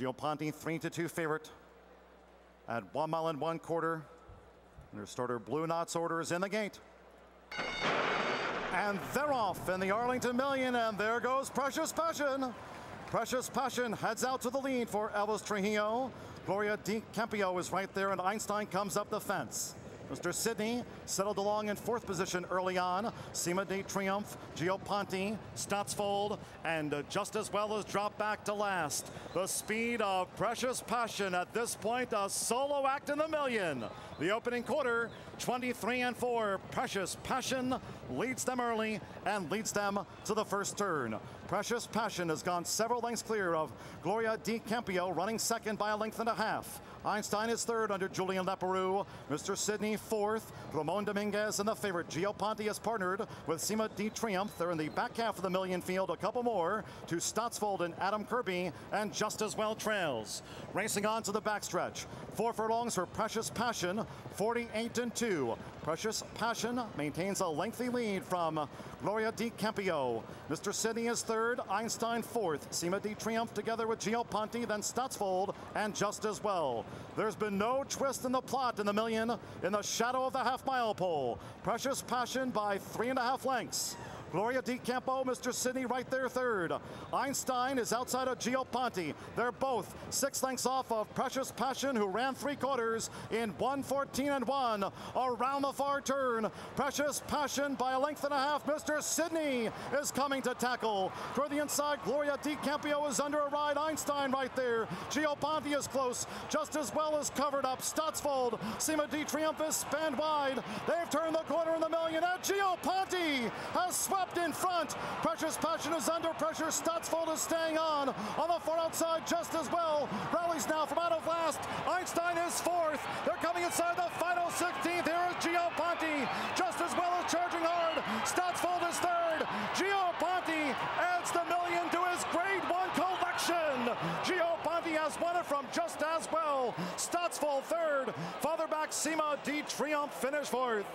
Gio 3 to 2 favorite at one mile and one quarter. Their starter Blue Knots order is in the gate. And they're off in the Arlington Million, and there goes Precious Passion. Precious Passion heads out to the lead for Elvis Trujillo. Gloria de Campeao is right there, and Einstein comes up the fence. Mr. Sidney settled along in fourth position early on. Cima de Triomphe, Gio Ponti, Stotsfold, and just as well as dropped back to last. The speed of Precious Passion at this point, a solo act in the million. The opening quarter, 23 and 4. Precious Passion leads them early and leads them to the first turn. Precious Passion has gone several lengths clear of Gloria de Campeao, running second by a length and a half. Einstein is third under Julien Leparoux. Mr. Sidney fourth. Ramon Dominguez and the favorite Gio Ponti has partnered with Cima de Triomphe. They're in the back half of the million field. A couple more to Stotsfold and Adam Kirby and just as well trails. Racing on to the backstretch. Four furlongs for Precious Passion. 48 and 2. Precious Passion maintains a lengthy lead from Gloria de Campeao. Mr. Sidney is third. Einstein fourth. Cima de Triomphe together with Gio Ponti, then Stotsfold, and just as well. There's been no twist in the plot in the million in the shadow of the half mile pole. Precious Passion by three and a half lengths. Gloria de Campeao, Mr. Sidney right there third. Einstein is outside of Gio Ponti. They're both six lengths off of Precious Passion, who ran three quarters in 114 and 1 around the far turn. Precious Passion by a length and a half. Mr. Sidney is coming to tackle. For the inside, Gloria de Campeao is under a ride. Einstein right there. Gio Ponti is close, just as well as covered up. Stotsfold, Cima Di Triumphus spanned wide. They've turned the corner in the million, and Gio Ponti has swept in front. Precious Passion is under pressure. Stotsfold is staying on. On the far outside just as well. Rallies now from out of last. Einstein is fourth. They're coming inside the final 16th. Here is Gio Ponti just as well as charging hard. Stotsfold is third. Gio Ponti adds the million to his grade one collection. Gio Ponti has won it from just as well. Stotsfold third. Fatherback Cima de Triomphe finish fourth.